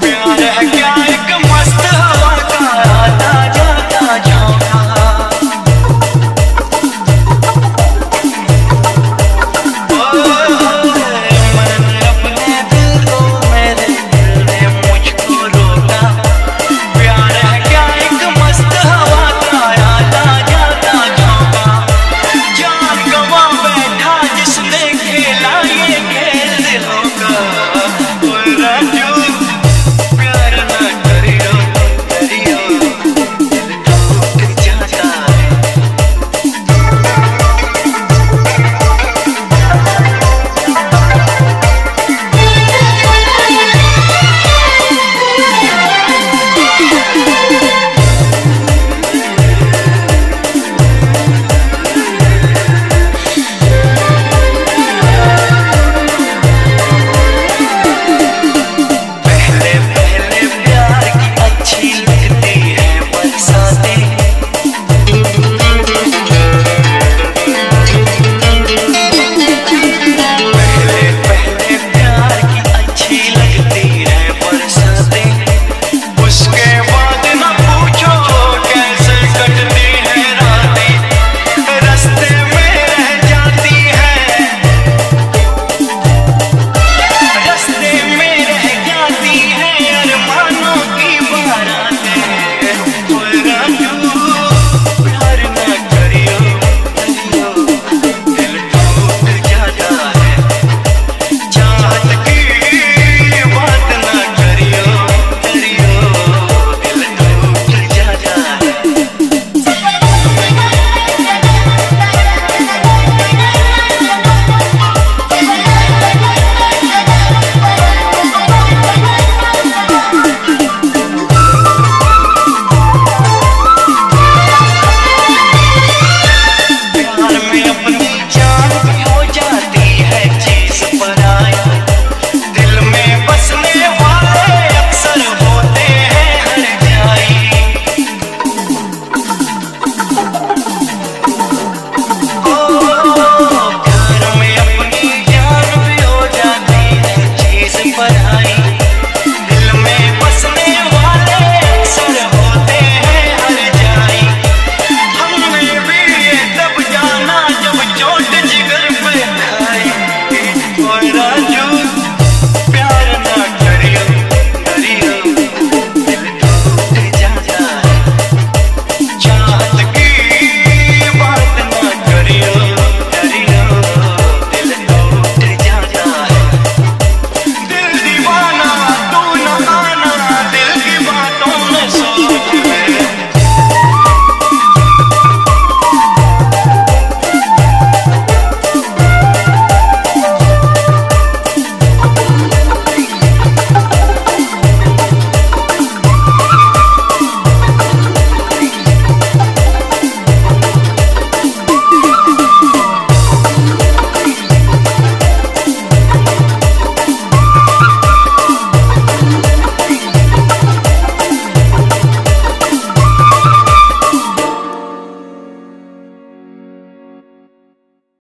Build it again.